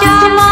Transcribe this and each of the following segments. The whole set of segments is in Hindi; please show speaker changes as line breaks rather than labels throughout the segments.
जमा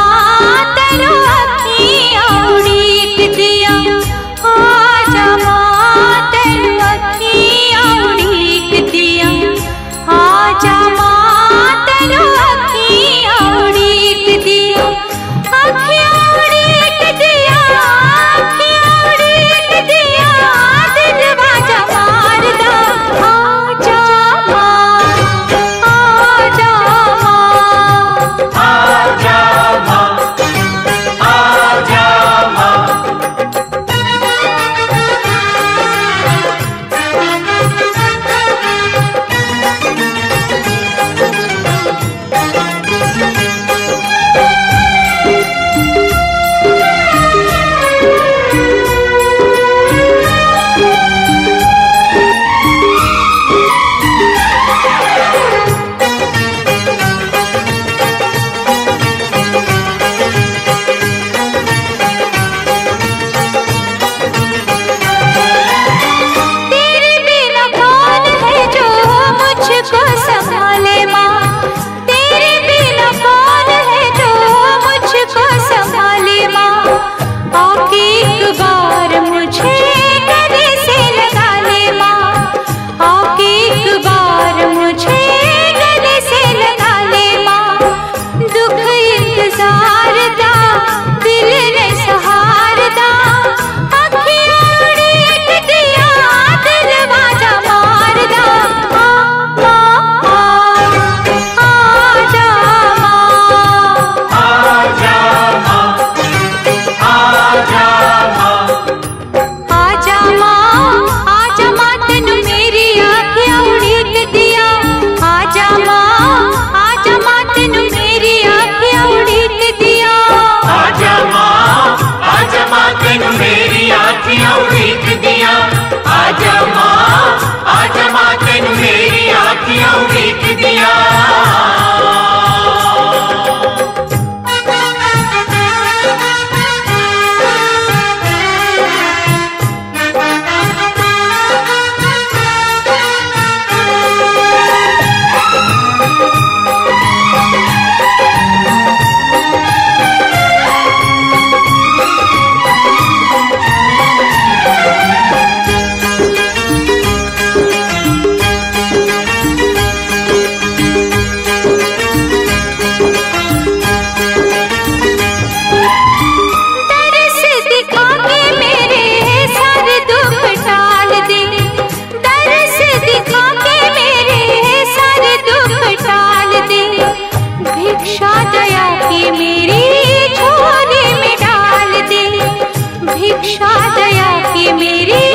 भिक्षा दया की मेरी